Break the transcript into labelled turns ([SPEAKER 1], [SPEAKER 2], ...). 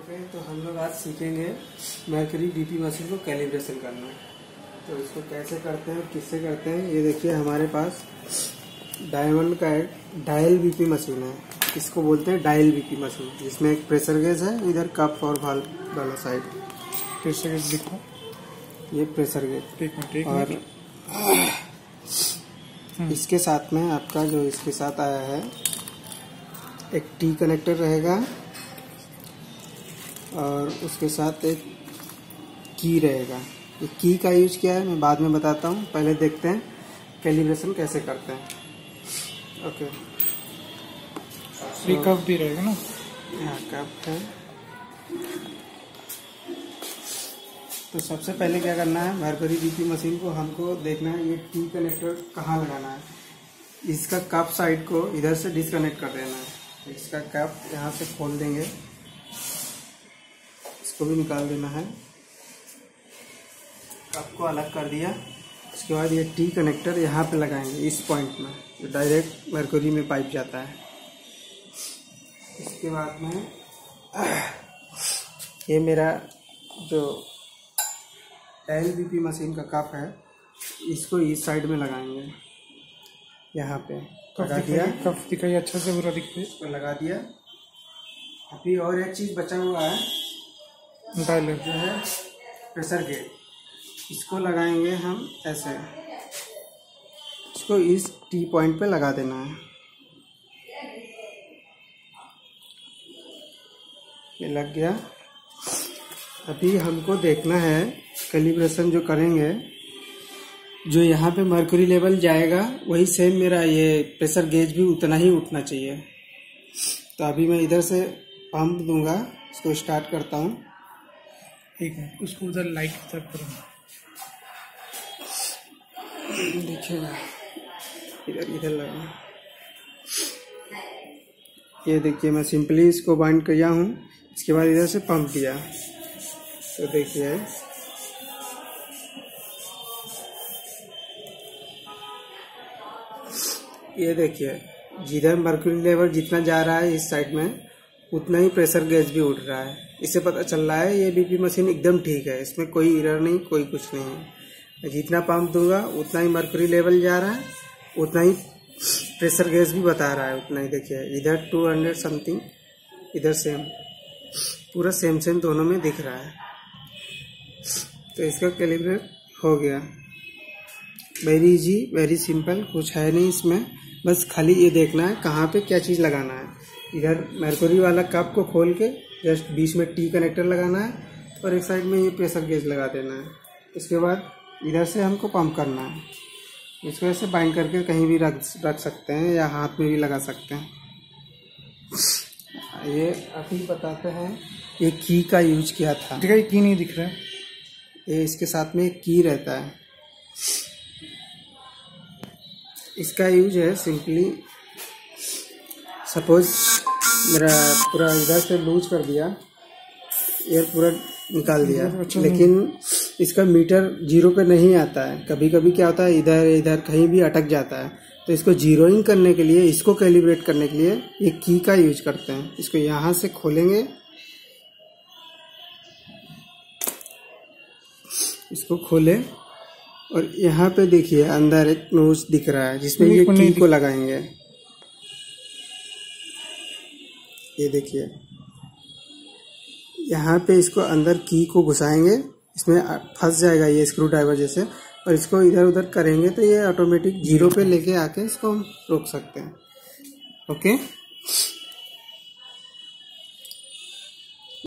[SPEAKER 1] Okay तो हम लोग आज सीखेंगे मर्करी बीपी मशीन को कैलिब्रेशन करना। तो इसको कैसे करते हैं किससे करते हैं ये देखिए हमारे पास डायमंड का एक डायल बीपी मशीन है। इसको बोलते हैं डायल बीपी मशीन जिसमें एक प्रेशर गेज है इधर कप और भाल वाला साइड
[SPEAKER 2] प्रेशर गेज दिखो।
[SPEAKER 1] ये प्रेशर गेज।
[SPEAKER 2] ठीक है ठीक
[SPEAKER 1] और
[SPEAKER 2] हम्म।
[SPEAKER 1] इसके साथ में आपका जो इसके साथ आया है एक टी कनेक्टर रहेगा। और उसके साथ एक की रहेगा। ये की का यूज़ क्या है मैं बाद में बताता हूँ। पहले देखते हैं कैलिब्रेशन कैसे करते हैं। ओके।
[SPEAKER 2] कप भी रहेगा ना?
[SPEAKER 1] यहाँ कप है। तो सबसे पहले क्या करना है मरकरी बीपी मशीन को हमको देखना है ये टी कनेक्टर कहाँ लगाना है। इसका कप साइड को इधर से डिसकनेक्ट कर देना है। इसका कप यहाँ से खोल देंगे। इसको भी निकाल देना है। कप को अलग कर दिया। उसके बाद ये टी कनेक्टर यहाँ पे लगाएँगे इस पॉइंट में जो डायरेक्ट मरकरी में पाइप जाता है। इसके बाद में ये मेरा जो एल मशीन का कप है इसको इस साइड में लगाएँगे। यहाँ पे लगा दिया।
[SPEAKER 2] कप दिखाइए अच्छा से पूरा
[SPEAKER 1] इसको लगा दिया। अभी और एक चीज़ बचा हुआ है।
[SPEAKER 2] डायलर
[SPEAKER 1] जो है प्रेशर गेट इसको लगाएँगे हम ऐसे। इसको इस टी पॉइंट पे लगा देना है। ये लग गया। अभी हमको देखना है कैलिब्रेशन जो करेंगे, जो यहाँ पे मर्क्यूरी लेवल जाएगा, वही सेम मेरा ये प्रेशर गेज भी उतना ही उठना चाहिए। तो अभी मैं इधर से पंप दूँगा, इसको स्टार्ट करता हूँ।
[SPEAKER 2] ठीक है उसको उधर लाइट की तरफ़ करूँगा
[SPEAKER 1] देखिएगा। इधर इधर लगा। ये देखिए मैं सिंपली इसको बाइंड किया हूँ। इसके बाद इधर से पंप दिया तो देखिए। ये देखिए जिधर मर्क्यूरी लेवल जितना जा रहा है इस साइड में उतना ही प्रेशर गैस भी उठ रहा है। इससे पता चल रहा है, ये बीपी मशीन एकदम ठीक है। इसमें कोई इरर नहीं, कोई कुछ नहीं है। जितना पंप दूँगा, उतना ही मर्क्यूरी लेवल जा रहा है, उतना ही प्रेशर गैस भी बता रहा है, उतना ही देखिए। इधर टू हंड्रेड समथिंग इधर सेम पूरा सेम सेम दोनों में दिख रहा है। तो इसका कैलिब्रेट हो गया। वेरी इजी वेरी सिंपल कुछ है नहीं इसमें। बस खाली ये देखना है, कहाँ पे क्या चीज़ लगाना है। इधर मरकुरी वाला कप को खोल के जस्ट बीच में टी कनेक्टर लगाना है और एक साइड में ये प्रेशर गेज लगा देना है। इसके बाद इधर से हमको पंप करना है। इसको ऐसे बाइंड करके कहीं भी रख रख सकते हैं या हाथ में भी लगा सकते हैं। ये अभी बताते हैं ये की का यूज़ किया था।
[SPEAKER 2] दिखाइए की नहीं दिख रहा है।
[SPEAKER 1] ये इसके साथ में एक की रहता है। इसका यूज़ है सिंपली सपोज़ मेरा पूरा इधर से लूज कर दिया एयर पूरा निकाल दिया।
[SPEAKER 2] अच्छा
[SPEAKER 1] लेकिन इसका मीटर ज़ीरो पे नहीं आता है। कभी कभी क्या होता है इधर इधर कहीं भी अटक जाता है। तो इसको जीरोइंग करने के लिए इसको कैलिब्रेट करने के लिए ये की का यूज़ करते हैं। इसको यहाँ से खोलेंगे। इसको खोले और यहाँ पे देखिए अंदर एक नोज़ दिख रहा है जिसमें ये की को लगाएँगे। ये देखिए। यहाँ पे इसको अंदर की को घुसाएँगे, इसमें फंस जाएगा ये स्क्रू ड्राइवर जैसे, और इसको इधर उधर करेंगे तो ये ऑटोमेटिक ज़ीरो पे लेके आके इसको हम रोक सकते हैं। ओके